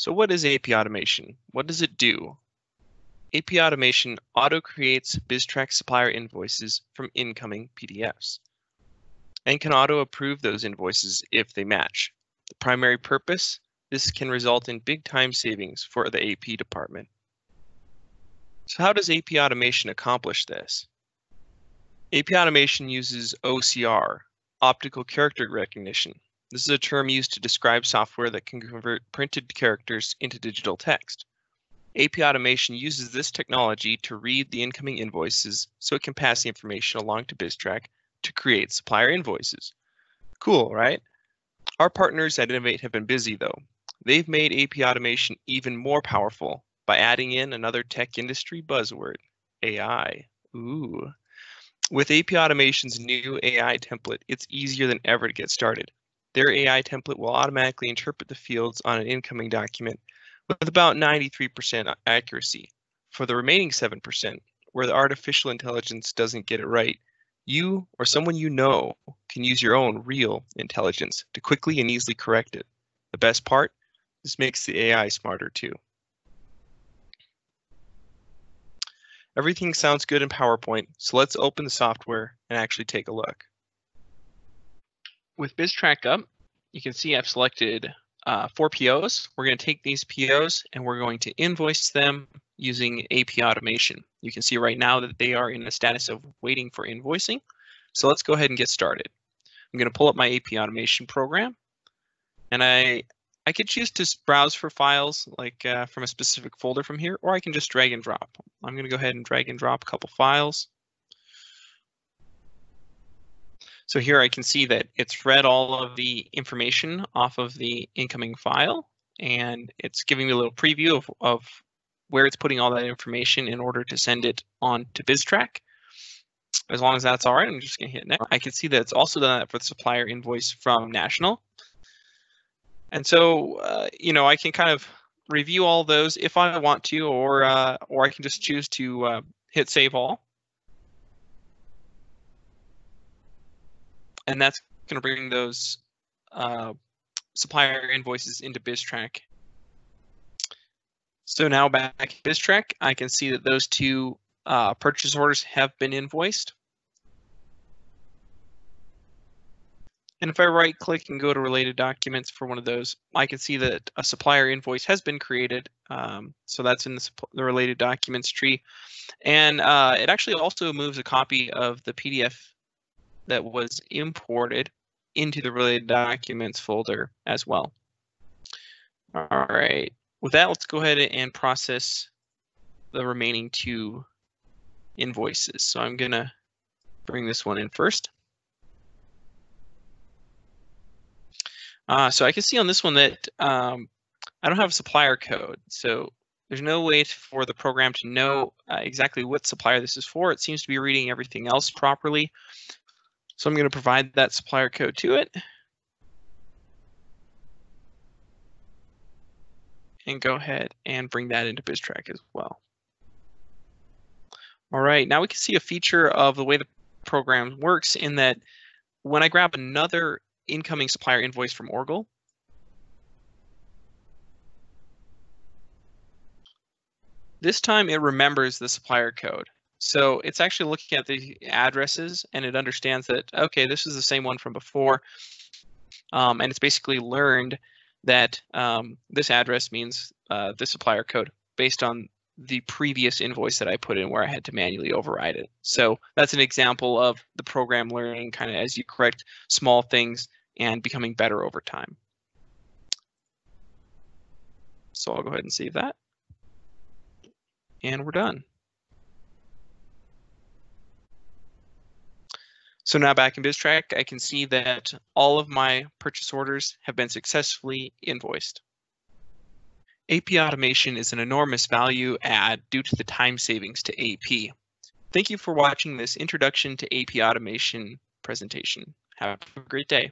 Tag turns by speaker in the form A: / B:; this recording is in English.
A: So what is AP automation? What does it do? AP automation auto creates BisTrack supplier invoices from incoming PDFs and can auto approve those invoices if they match. The primary purpose, this can result in big time savings for the AP department. So how does AP automation accomplish this? AP automation uses OCR, optical character recognition. This is a term used to describe software that can convert printed characters into digital text. AP automation uses this technology to read the incoming invoices so it can pass the information along to BisTrack to create supplier invoices. Cool, right? Our partners at Innovate have been busy though. They've made AP automation even more powerful by adding in another tech industry buzzword, AI. Ooh. With AP Automation's new AI template, it's easier than ever to get started. Their AI template will automatically interpret the fields on an incoming document with about 93% accuracy. For the remaining 7%, where the artificial intelligence doesn't get it right, you or someone you know can use your own real intelligence to quickly and easily correct it. The best part, this makes the AI smarter too. Everything sounds good in PowerPoint, so let's open the software and actually take a look. With BisTrack up, you can see I've selected uh, four POs. We're going to take these POs and we're going to invoice them using AP automation. You can see right now that they are in a status of waiting for invoicing. So let's go ahead and get started. I'm going to pull up my AP automation program and I I could choose to browse for files like uh, from a specific folder from here, or I can just drag and drop. I'm going to go ahead and drag and drop a couple files. So here I can see that it's read all of the information off of the incoming file, and it's giving me a little preview of, of where it's putting all that information in order to send it on to BisTrack. As long as that's all right, I'm just going to hit next. I can see that it's also done that for the supplier invoice from National. And so, uh, you know, I can kind of review all those if I want to, or uh, or I can just choose to uh, hit Save All. And that's going to bring those uh, supplier invoices into BisTrack. So now back in BisTrack, I can see that those two uh, purchase orders have been invoiced. And if I right click and go to related documents for one of those, I can see that a supplier invoice has been created. Um, so that's in the, the, related documents tree. And uh, it actually also moves a copy of the PDF that was imported into the related documents folder as well. All right, with that, let's go ahead and process the remaining two invoices. So I'm gonna bring this one in first. Uh, so I can see on this one that um, I don't have a supplier code. So there's no way for the program to know uh, exactly what supplier this is for. It seems to be reading everything else properly. So I'm going to provide that supplier code to it. And go ahead and bring that into BisTrack as well. All right, now we can see a feature of the way the program works in that when I grab another incoming supplier invoice from Orgle, this time it remembers the supplier code. So it's actually looking at the addresses and it understands that, okay, this is the same one from before. Um, and it's basically learned that um, this address means uh, the supplier code based on the previous invoice that I put in where I had to manually override it. So that's an example of the program learning kind of as you correct small things and becoming better over time. So I'll go ahead and save that. And we're done. So now back in BisTrack, I can see that all of my purchase orders have been successfully invoiced. AP automation is an enormous value add due to the time savings to AP. Thank you for watching this introduction to AP automation presentation. Have a great day.